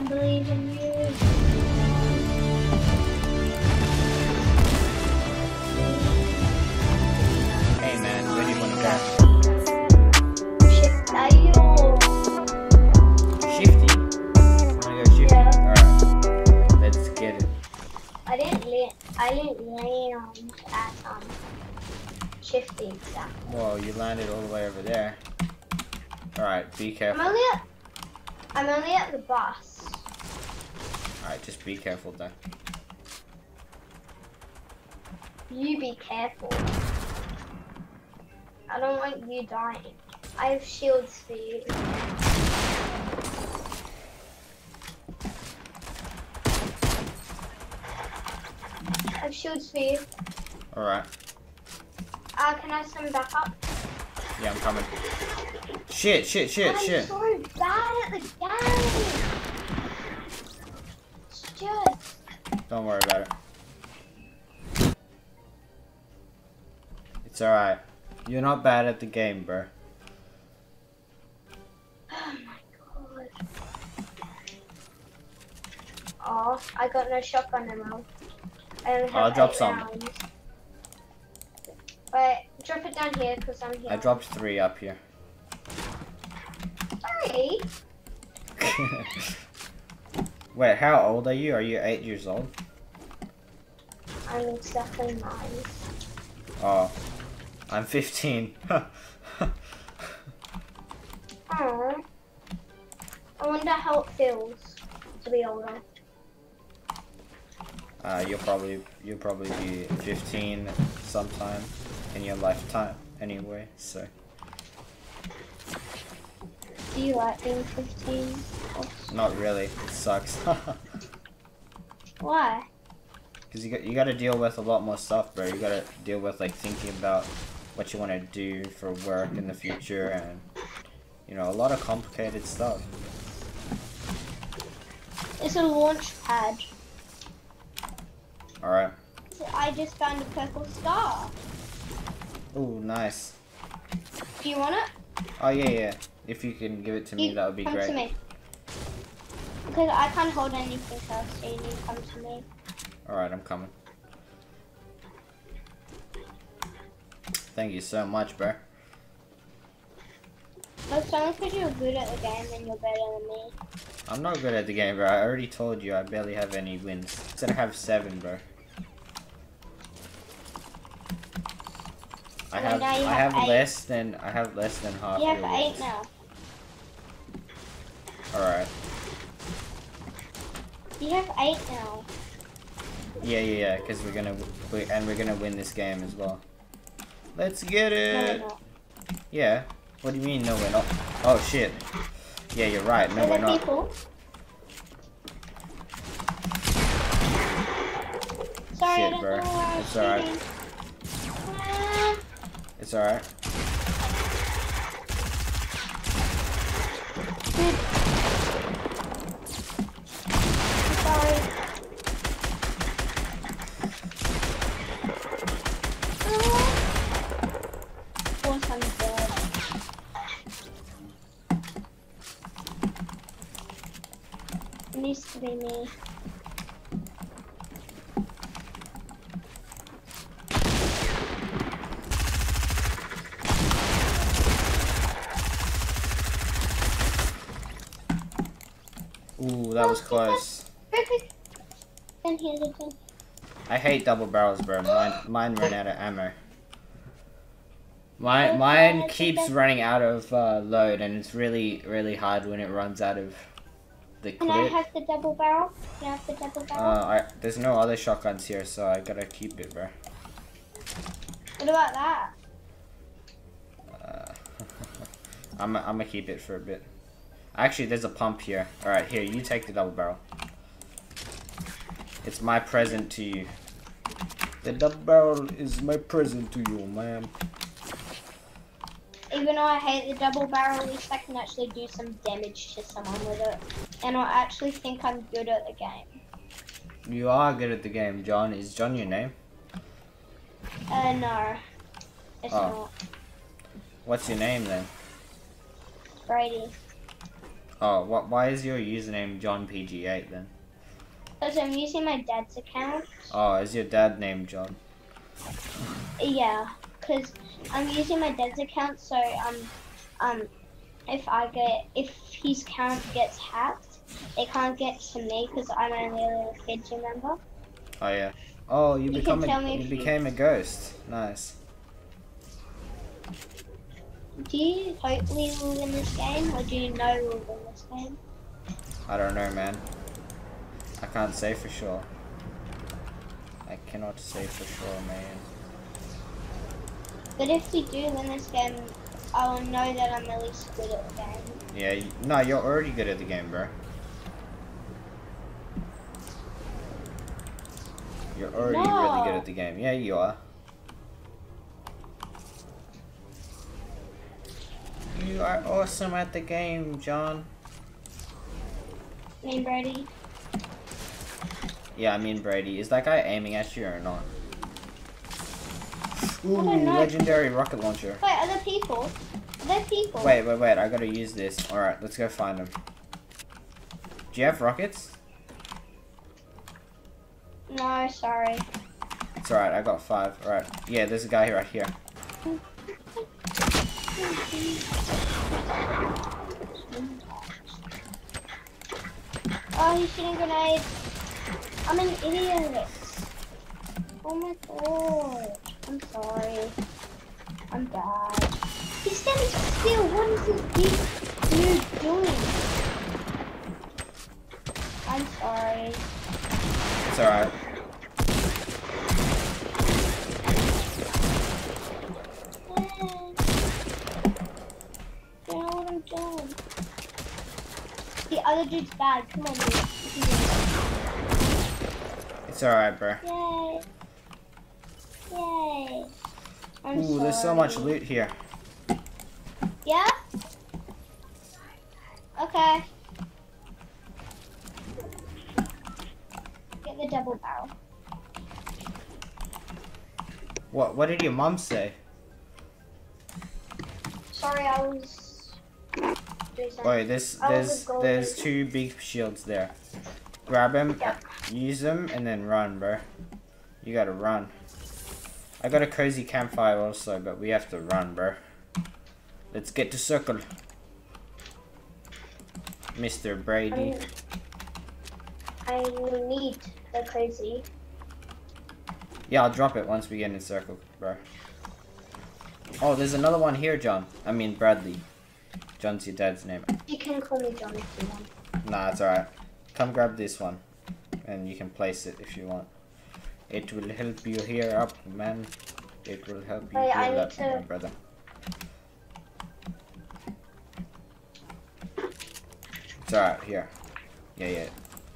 I believe in you. Hey man, where do you wanna go? Shift ayo. Shifty? Wanna go shifty? Alright. Let's get it. I didn't land. I didn't land at um shifty exactly. Whoa, you landed all the way over there. Alright, be careful. I'm only at. I'm only at the bus. Alright, just be careful though. You be careful. I don't want you dying. I have shields for you. I have shields for you. Alright. Uh, can I send back up? Yeah, I'm coming. Shit, shit, shit, I'm shit. so bad at the game. It's just. Don't worry about it. It's alright. You're not bad at the game, bro. Oh my god. Oh, I got no shotgun ammo. I only have I'll drop some. rounds. Wait, drop it down here because I'm here. I dropped three up here. Sorry. Wait, how old are you? Are you eight years old? I'm exactly nine. Oh, I'm 15. Oh. I wonder how it feels to be older. uh, you'll probably you'll probably be 15 sometime in your lifetime anyway. So Do you like being 15? not really. It sucks. Why? Because you got you got to deal with a lot more stuff, bro. You got to deal with like thinking about what you want to do for work in the future, and you know a lot of complicated stuff. It's a launch pad. All right. I just found a purple star. Ooh, nice. Do you want it? Oh yeah, yeah. If you can give it to me, You that would be come great. to me. Because I can't hold anything else, so you need to come to me. All right, I'm coming. Thank you so much, bro. But as long you're good at the game, then you're better than me. I'm not good at the game, bro. I already told you I barely have any wins. I said I have seven, bro. I have I have have less than I have less than half You have eight wins. now. All right. You have eight now. Yeah, yeah, yeah. Because we're gonna we, and we're gonna win this game as well. Let's get No, it. not. Yeah. What do you mean? No, we're not. Oh shit. Yeah, you're right. No, we're not. people. Sorry, Shit, bro. know where I was It's alright. Ah, It's alright. It needs to be me. Ooh, that was close. Perfect. And here's it. I hate double barrels, bro. Mine, mine ran out of ammo. Mine, mine keeps running out of uh, load, and it's really, really hard when it runs out of the Can I have the double barrel? Can I have the double Uh, barrel? I, there's no other shotguns here, so I gotta keep it, bro. what about that? Uh, I'm, I'm gonna keep it for a bit. Actually, there's a pump here. All right, here, you take the double barrel. It's my present to you. The double barrel is my present to you, ma'am. Even though I hate the double barrel, at least I can actually do some damage to someone with it. And I actually think I'm good at the game. You are good at the game, John. Is John your name? Uh, no. It's Oh. not. What's your name then? Brady. Oh, what? Why is your username John PG8 then? Because I'm using my dad's account. Oh, is your dad named John? Yeah, because I'm using my dad's account, so um, um, if I get if his account gets hacked, it can't get to me because I'm only a little kid. you Remember? Oh yeah. Oh, you, You become a, you became a ghost. Nice. Do you hope we will win this game, or do you know we'll win this game? I don't know, man. I can't say for sure. I cannot say for sure, man. But if we do win this game, I will know that I'm at least good at the game. Yeah, no, you're already good at the game, bro. You're already really good at the game. Yeah, you are. You are awesome at the game, John. Mean, Brady. Yeah, I mean Brady. Is that guy aiming at you or not? Ooh, legendary rocket launcher. Wait, are there people? Are there people? Wait, wait, wait. I gotta use this. Alright, let's go find them. Do you have rockets? No, sorry. It's alright, I got five. Alright. Yeah, there's a guy right here. Oh, he's shooting grenades. I'm an idiot. Oh my god. I'm sorry. I'm bad. He's standing still. What is this big dude doing? I'm sorry. It's alright. You know what I'm doing. The other dude's bad. Come on, dude. It's alright, bro. Yay. Yay. I'm Ooh, there's so much loot here. Yeah? Okay. Get the double barrel. What what did your mom say? Sorry, I was Oh, there's there's there's two big shields there. Grab them, Yeah. use them, and then run, bro. You gotta run. I got a cozy campfire also, but we have to run, bro. Let's get to circle. Mr. Brady. I, I need the crazy. Yeah, I'll drop it once we get in circle, bro. Oh, there's another one here, John. I mean, Bradley. John's your dad's name. You can call me John if you want. Nah, it's alright. Come grab this one. And you can place it if you want. It will help you here up, man. It will help you Wait, I heal need up, to- my brother. It's alright, here. Yeah, yeah.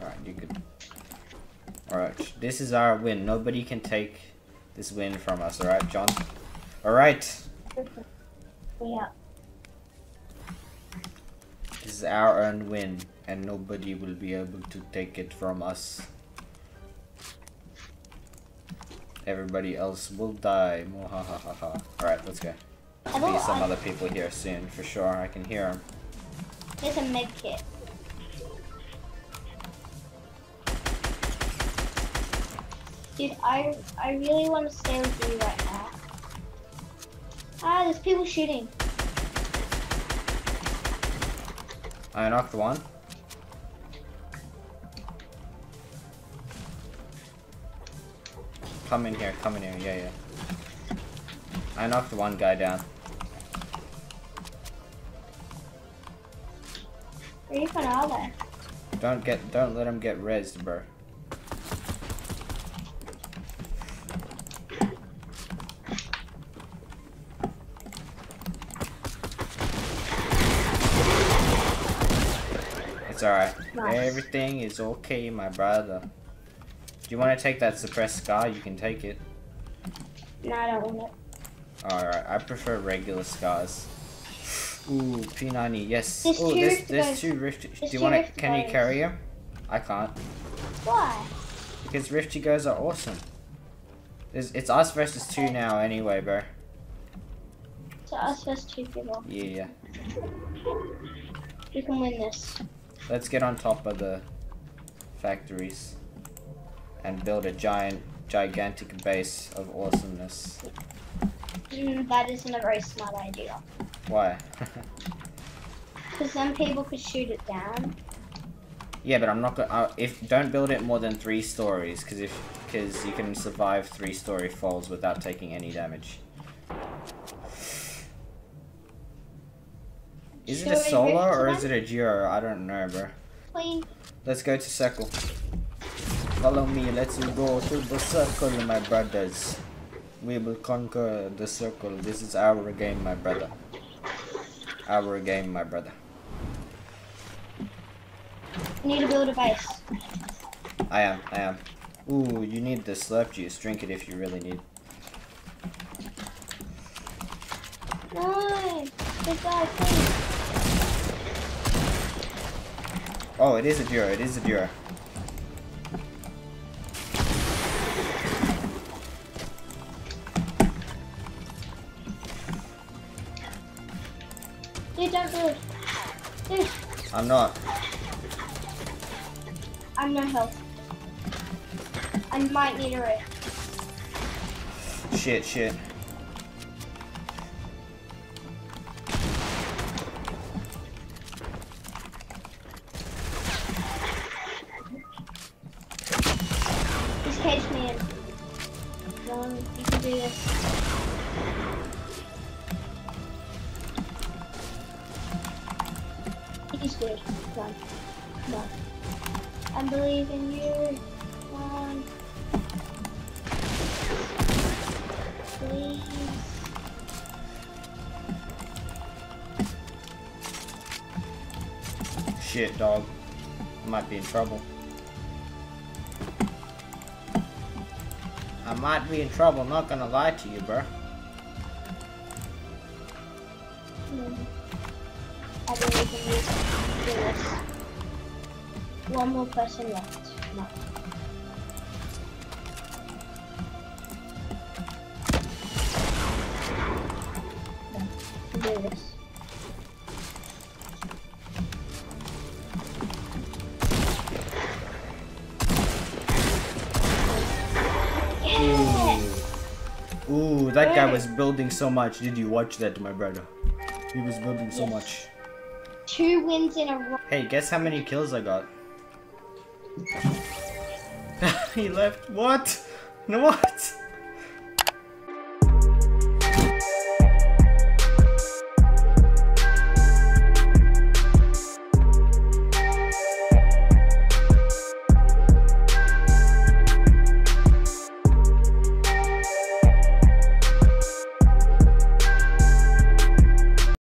Alright, you good. Alright, this is our win. Nobody can take this win from us, alright, John? Alright, Yeah. This is our own win, and nobody will be able to take it from us. Everybody else will die. Alright, let's go. There'll be some other people here soon, for sure. I can hear them. There's a med kit. Dude, I I really want to stay with you right now. Ah, there's people shooting. I knocked one. Come in here, come in here, yeah, yeah. I knocked one guy down. Where even are they? Don't get, don't let him get rezzed, bro. It's alright. Nice. Everything is okay, my brother. Do you want to take that suppressed scar? You can take it. No, I don't want it. Alright, I prefer regular scars. Ooh, P90, yes. There's Oh, two there's, two rift. Do you want to? Can you carry him? I can't. Why? Because Rift-To-Gos are awesome. There's, it's us versus two now anyway, bro. So us versus two people. Yeah, yeah. We can win this. Let's get on top of the factories and build a giant, gigantic base of awesomeness. Mm, that isn't a very smart idea. Why? Because then people could shoot it down. yeah, but I'm not gonna. Uh, if don't build it more than three stories, because if because you can survive three story falls without taking any damage. Is it a solo or is it a duo? I don't know, bro. Let's go to circle. Follow me, let's go to the circle, my brothers. We will conquer the circle. This is our game, my brother. Our game, my brother. We need to build a base. I am, I am. Ooh, you need the slurp juice. Drink it if you really need. No! Good guy, please. Oh, it is a duo, it is a. Dude, don't do it. Dude, I'm not. I'm no help. I might need a ray. Shit, shit. Caged me. John, you can do this. He's good. Come on. Come on. I believe in you. Come. Please. Shit, dog. I might be in trouble. I might be in trouble, not gonna lie to you, bro. Hmm. This. One more person left. No. Do this. That guy was building so much. Did you watch that, my brother? He was building so much. Two wins in a row. Hey, guess how many kills I got? he left. What? No, what?